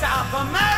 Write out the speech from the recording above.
South America.